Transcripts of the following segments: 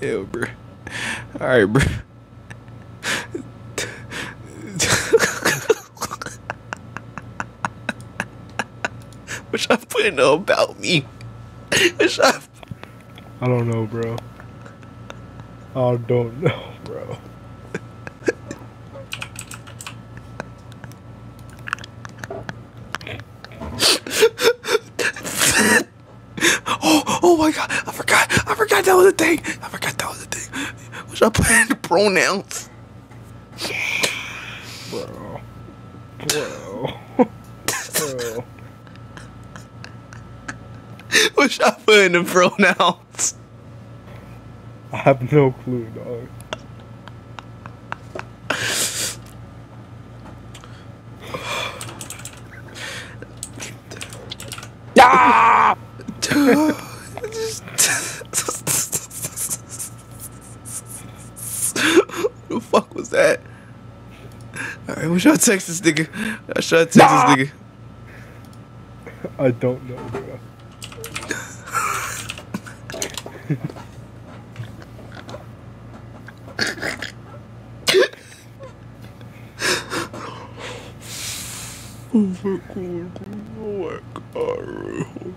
Hell, bro. All right, bro. what y'all putting about me? What y'all I don't know, bro. I don't know, bro. Oh, oh my god, I forgot. I forgot that was a thing. I forgot that I a thing. What y'all putting the pronouns? Bro. Bro. bro. What y'all putting the pronouns? I have no clue, dog. Ah! Dude. Who the fuck was that? Alright, what y'all text this nigga? I to text this nigga. I don't know, bro. Oh my god.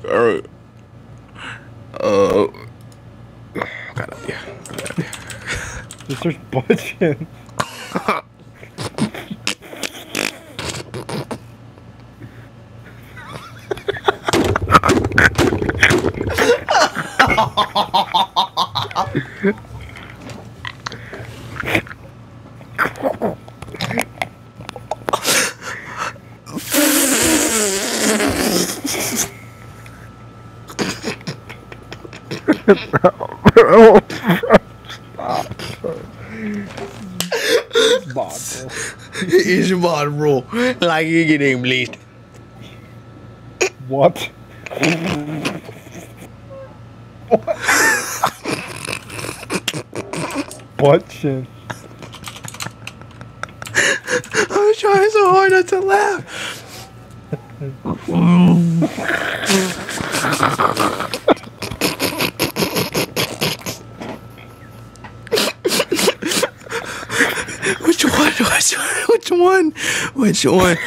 Alright. Uh. Got idea. Got idea. Just search butt chin. bro. Stop. It's mod rule. Like you getting bleached. What? what? chin. I'm trying so hard not to laugh. Which one? Which one? Which one?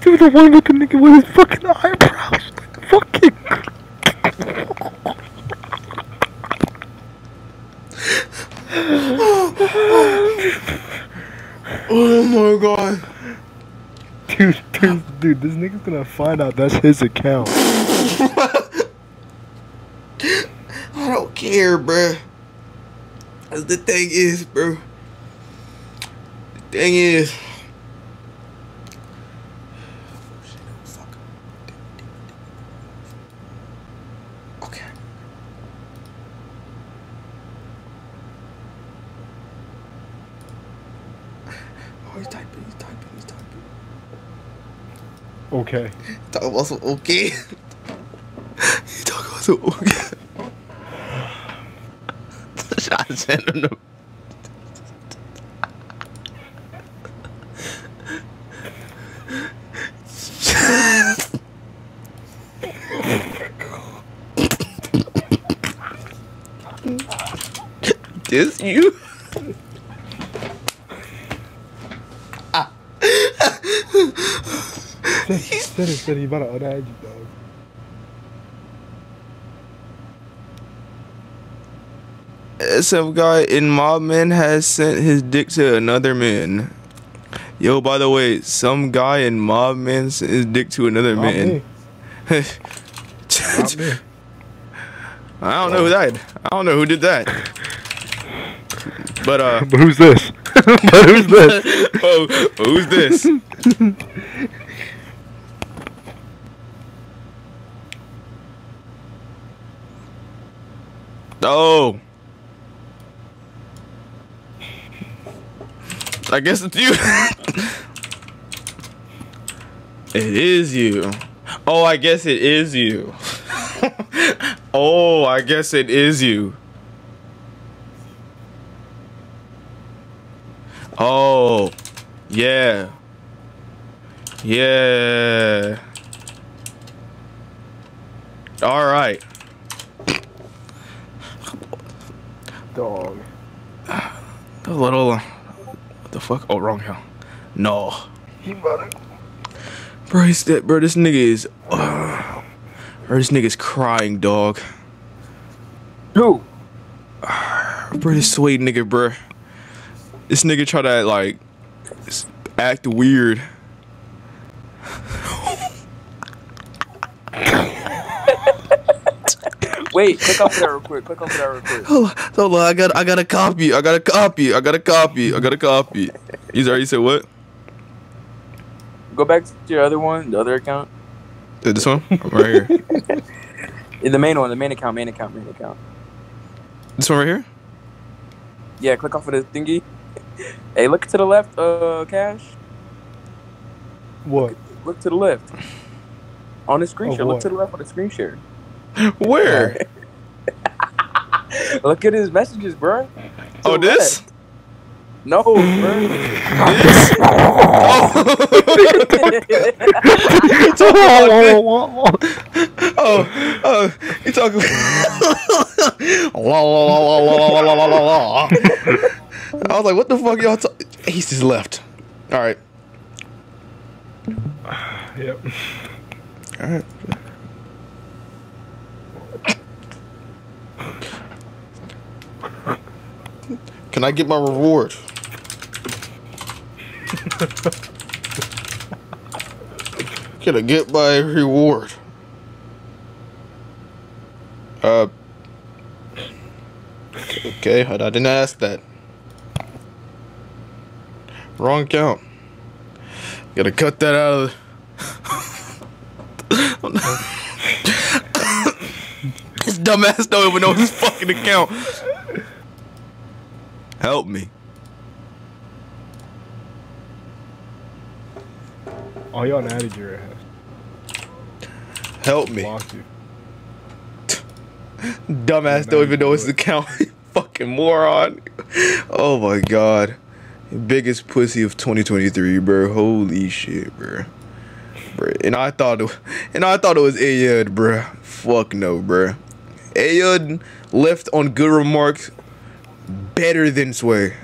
Dude, the one with the nigga with his fucking eyebrows. Fucking. Oh my god. Dude, dude, dude, this nigga's gonna find out that's his account. I don't care, bruh. 'Cause The thing is, bro. The thing is. Okay. Oh, he's typing, he's typing, he's typing. Okay. Talk about some okay. you talk about some okay. Him the This you? Said it, said he about to you, dog. Some guy in Mob Man has sent his dick to another man. Yo, by the way, some guy in Mob Man sent his dick to another Not man. me. Not me. I don't know who that. I don't know who did that. But uh, But who's this? but who's this? oh, who's this? Oh. I guess it's you. it is you. Oh, I guess it is you. oh, I guess it is you. Oh, yeah. Yeah. All right. Dog. A little. The fuck? Oh, wrong hill. No. He about to. Bro, he's that, bro, this nigga is. Uh, bro, this nigga is crying, dog. Who? Bro, this sweet nigga, bro. This nigga try to, like, act weird. Wait, click off of that real quick. Click off of that real quick. Hold on, hold on, I got, I got a copy. I got a copy. I got a copy. I got a copy. He's already said what? Go back to your other one, the other account. Uh, This one? Right here. Yeah, The main one, the main account, main account, main account. This one right here? Yeah, click off of the thingy. Hey, look to the left, uh, Cash. What? Look to the left. On the screen Of share. Look to the left on the screen share. Where? Look at his messages, bro. oh, this? No, bro. this? oh. oh, oh, you talking? I was like, what the fuck, y'all? talking? He's just left. All right. Yep. All right. Can I get my reward? Can I get my reward? Uh. Okay, I I didn't ask that. Wrong count. Gotta cut that out of the. This dumbass don't even know his fucking account. Help me. Oh, y'all added your ass. Help me. Dumbass don't even know his account. fucking moron. Oh my god. Biggest pussy of 2023, bro. Holy shit, bro. Bro. And I thought it, and I thought it was Ayud, bro. Fuck no, bro. Ayud left on good remarks better than Sway.